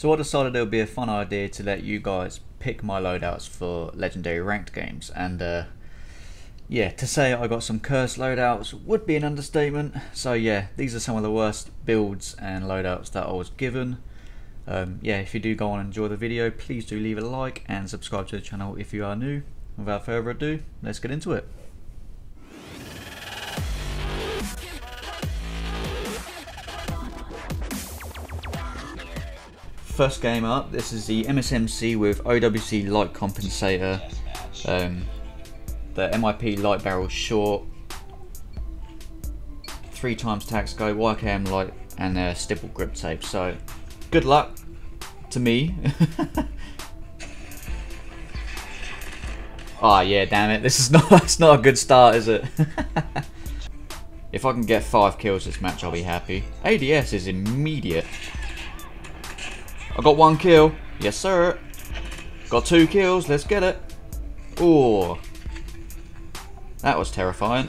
So I decided it would be a fun idea to let you guys pick my loadouts for legendary ranked games and uh, yeah, to say I got some cursed loadouts would be an understatement. So yeah, these are some of the worst builds and loadouts that I was given. Um, yeah, if you do go on and enjoy the video, please do leave a like and subscribe to the channel if you are new. Without further ado, let's get into it. First game up, this is the MSMC with OWC Light Compensator. Um, the MIP light barrel short, three times tac scope, YKM light, and uh, stipple grip tape. So, good luck to me. oh yeah, damn it! This is not that's not a good start, is it? if I can get five kills this match, I'll be happy. ADS is immediate. I got one kill. Yes, sir. Got two kills. Let's get it. Oh. That was terrifying.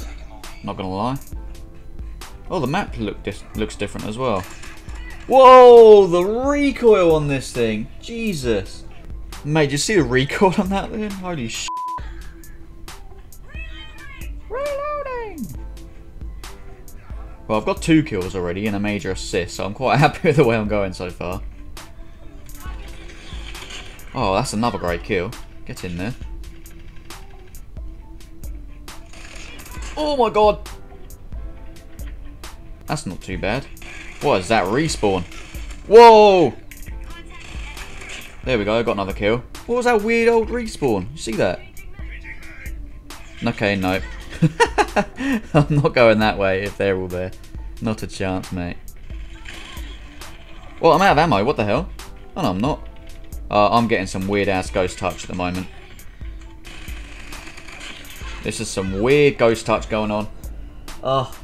Not gonna lie. Oh, the map look looks different as well. Whoa, the recoil on this thing. Jesus. Mate, you see the recoil on that thing? Holy sh. Reloading. Well, I've got two kills already and a major assist, so I'm quite happy with the way I'm going so far. Oh, that's another great kill. Get in there. Oh my god! That's not too bad. What is that? Respawn. Whoa! There we go, got another kill. What was that weird old respawn? You see that? Okay, no. I'm not going that way if they're all there. Not a chance, mate. Well, I'm out of ammo. What the hell? Oh, no, I'm not. Uh, I'm getting some weird-ass ghost touch at the moment. This is some weird ghost touch going on. Oh.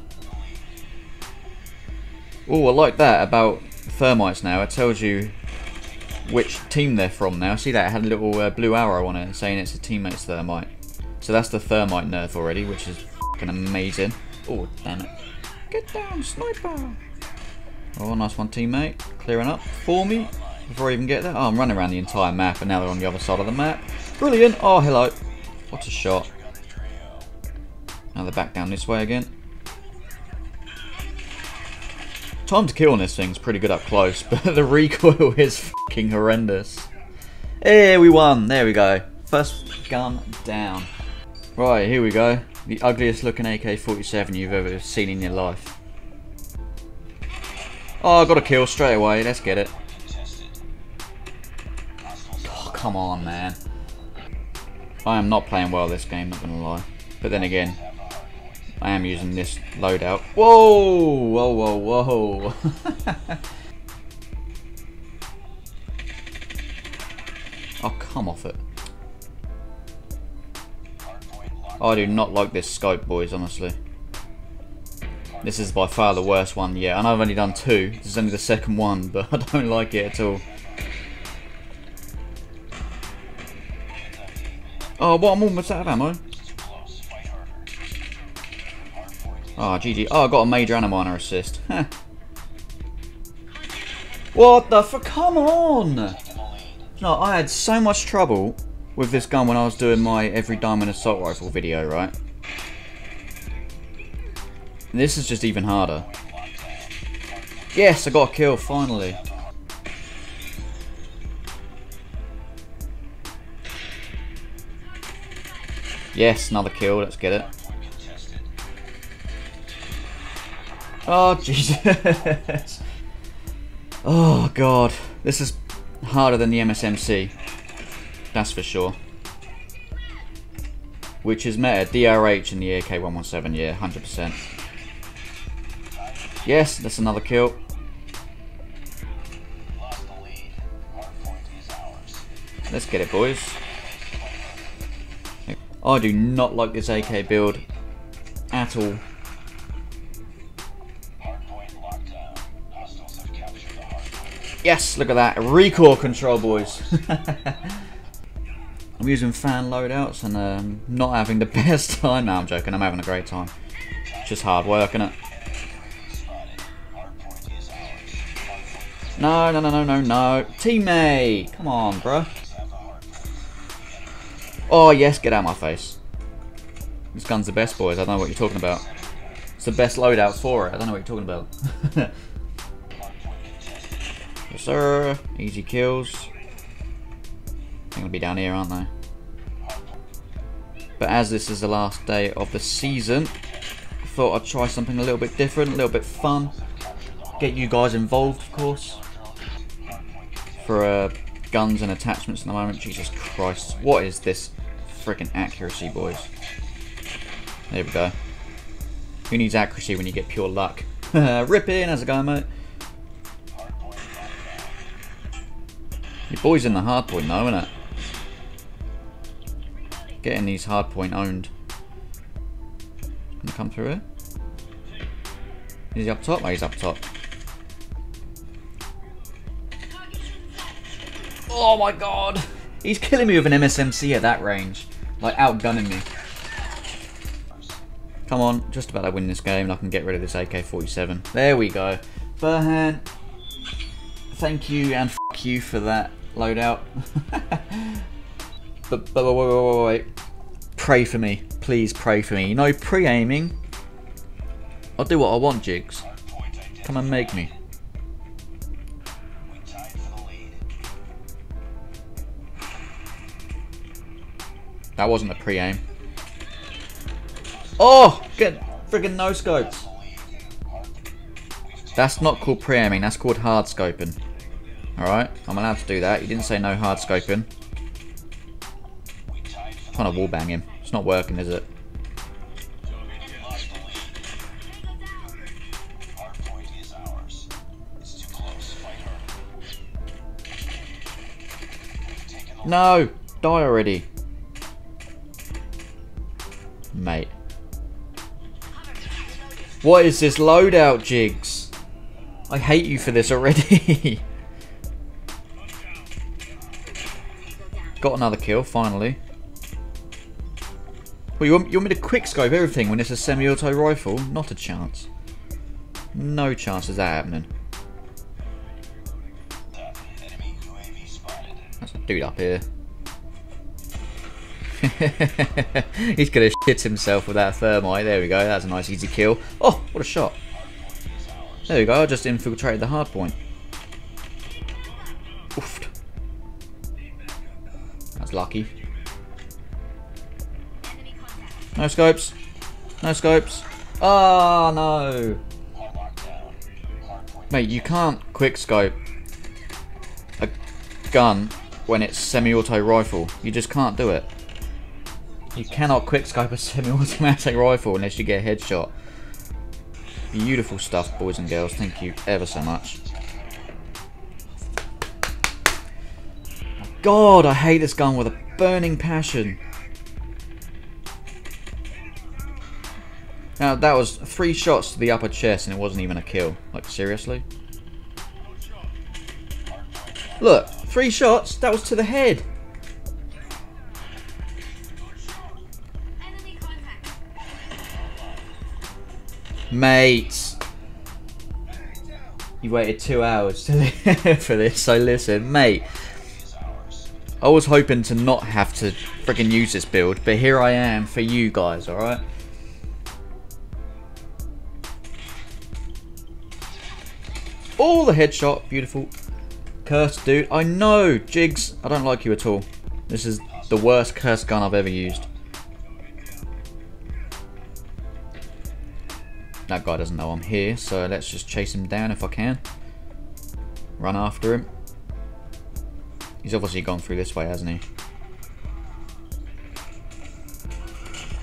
Oh, I like that about thermites now. It tells you which team they're from now. See that? It had a little uh, blue arrow on it saying it's a teammate's thermite. So that's the thermite nerf already, which is fucking amazing. Oh, damn it. Get down, sniper! Oh, nice one, teammate. Clearing up for me before I even get there. Oh, I'm running around the entire map, and now they're on the other side of the map. Brilliant! Oh, hello. What a shot. Now they're back down this way again. Time to kill on this thing thing's pretty good up close, but the recoil is fucking horrendous. Hey, we won! There we go. First gun down. Right, here we go. The ugliest looking AK-47 you've ever seen in your life. Oh, I got a kill straight away. Let's get it. Come on, man. I am not playing well this game, not gonna lie. But then again, I am using this loadout. Whoa! Whoa, whoa, whoa. oh, come off it. I do not like this scope, boys, honestly. This is by far the worst one yet. Know I've only done two. This is only the second one, but I don't like it at all. Oh, what? I'm almost out of ammo. Oh, GG. Oh, I got a major and on minor assist. what the fuck? Come on! No, I had so much trouble with this gun when I was doing my every diamond assault rifle video, right? This is just even harder. Yes, I got a kill, finally. Yes, another kill, let's get it. Oh, Jesus. Oh, God. This is harder than the MSMC. That's for sure. Which is meta. DRH in the AK-117, yeah, 100%. Yes, that's another kill. Let's get it, boys. I do not like this AK build at all. Yes, look at that. Recoil control, boys. I'm using fan loadouts and um, not having the best time. No, I'm joking. I'm having a great time. It's just hard work, isn't it? No, no, no, no, no, no. Teammate! Come on, bruh. Oh, yes, get out of my face. This gun's the best, boys. I don't know what you're talking about. It's the best loadout for it. I don't know what you're talking about. yes, sir. Easy kills. They're going to be down here, aren't they? But as this is the last day of the season, I thought I'd try something a little bit different, a little bit fun. Get you guys involved, of course. For uh, guns and attachments in the moment. Jesus Christ. What is this freaking accuracy, boys? There we go. Who needs accuracy when you get pure luck? Rip in, as a guy, mate. Your boy's in the hard point though, isn't it? Getting these hard point owned. Can come through here? Is he up top? Oh, he's up top. Oh my god! He's killing me with an MSMC at that range. Like, outgunning me. Come on, just about to win this game and I can get rid of this AK-47. There we go. Burhan, thank you and f you for that loadout. but, but wait, wait, wait, wait. Pray for me. Please pray for me. No pre-aiming. I'll do what I want, Jigs. Come and make me. That wasn't a pre-aim. Oh! Get friggin' no scopes. That's not called pre-aiming, that's called hard scoping. Alright, I'm allowed to do that. You didn't say no hard scoping. Trying to wallbang him. It's not working, is it? No! Die already. Mate. What is this loadout, Jigs? I hate you for this already. Got another kill, finally. Well, you want, you want me to quickscope everything when it's a semi-auto rifle? Not a chance. No chance is that happening. That's a dude up here. He's gonna shit himself with that thermite. There we go. That's a nice easy kill. Oh, what a shot. There we go. I just infiltrated the hard point. Oofed. That's lucky. No scopes. No scopes. Oh, no. Mate, you can't quick scope a gun when it's semi-auto rifle. You just can't do it. You cannot quickscope a semi-automatic rifle unless you get a headshot. Beautiful stuff, boys and girls. Thank you ever so much. God, I hate this gun with a burning passion. Now, that was three shots to the upper chest and it wasn't even a kill. Like, seriously? Look, three shots, that was to the head. Mate. You waited two hours for this, so listen, mate. I was hoping to not have to freaking use this build, but here I am for you guys, alright? Oh, the headshot, beautiful. Cursed dude, I know, Jigs, I don't like you at all. This is the worst cursed gun I've ever used. That guy doesn't know I'm here, so let's just chase him down if I can. Run after him. He's obviously gone through this way, hasn't he?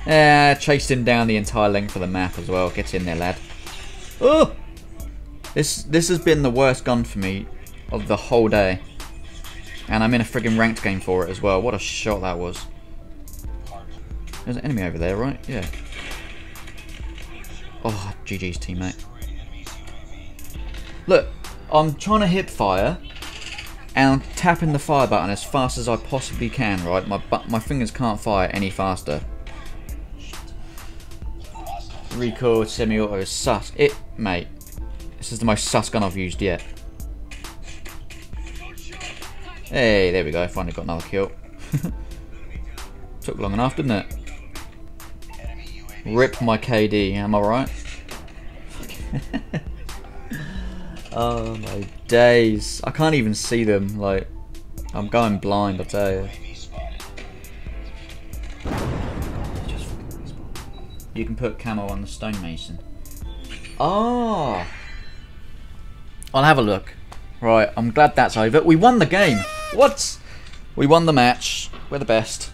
Yeah, chased him down the entire length of the map as well. Get in there, lad. Oh! This, this has been the worst gun for me of the whole day. And I'm in a friggin' ranked game for it as well. What a shot that was. There's an enemy over there, right? Yeah. Oh, GG's teammate. Look, I'm trying to hip fire and I'm tapping the fire button as fast as I possibly can, right? My my fingers can't fire any faster. Recoil semi-auto sus. It, mate. This is the most sus gun I've used yet. Hey, there we go. Finally got another kill. Took long enough, didn't it? Rip my KD, am I right? oh my days. I can't even see them, like, I'm going blind, I tell you. You can put camo on the stonemason. Oh! I'll have a look. Right, I'm glad that's over. We won the game. What? We won the match. We're the best.